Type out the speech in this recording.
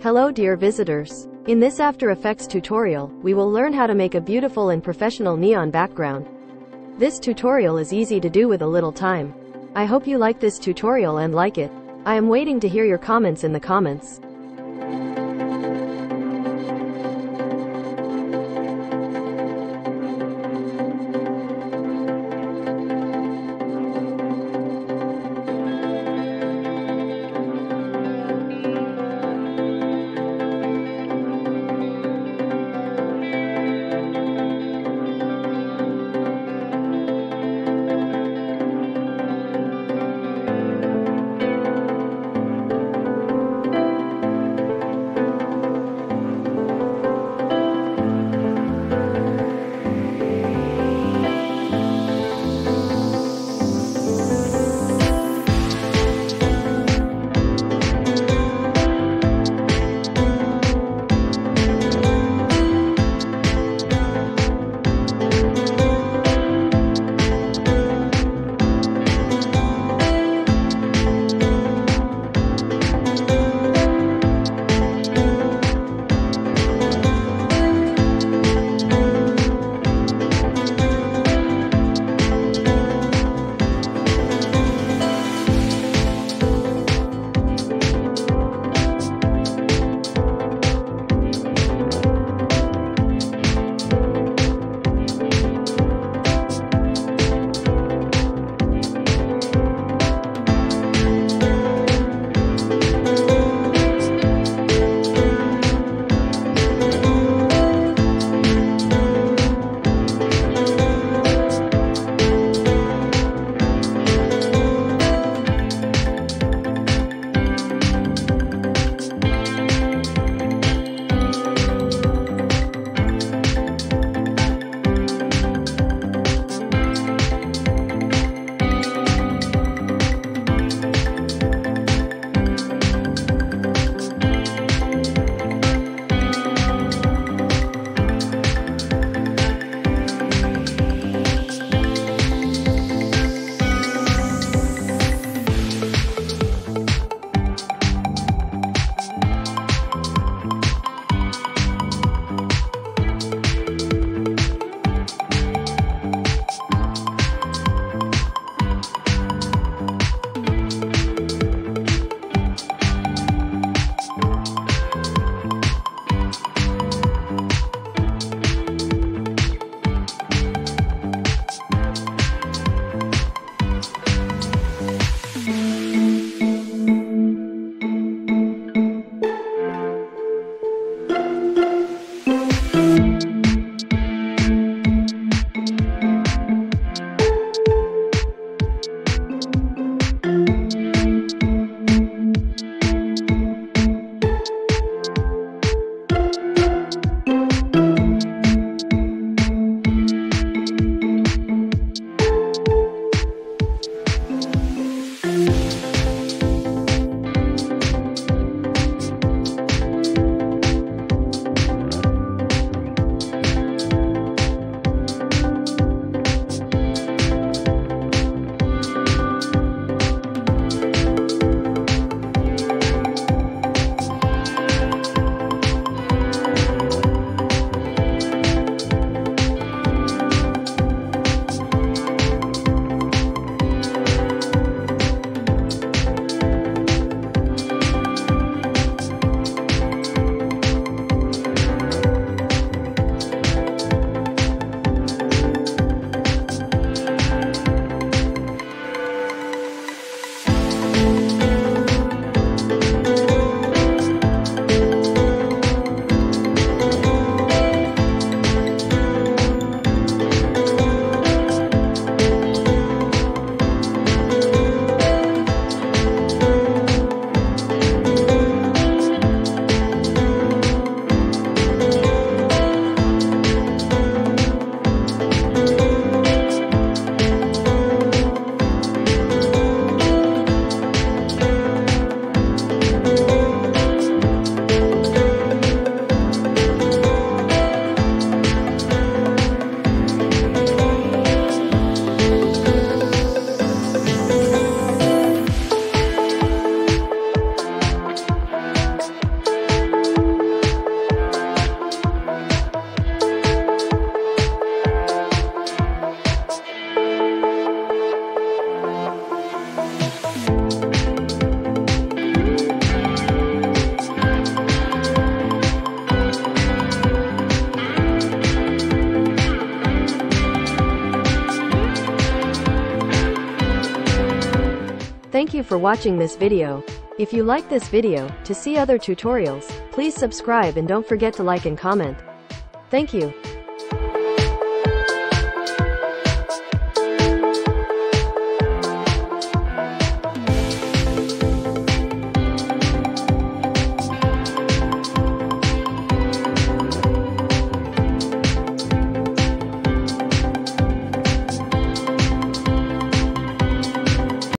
Hello dear visitors. In this After Effects tutorial, we will learn how to make a beautiful and professional neon background. This tutorial is easy to do with a little time. I hope you like this tutorial and like it. I am waiting to hear your comments in the comments. Thank you for watching this video. If you like this video, to see other tutorials, please subscribe and don't forget to like and comment. Thank you.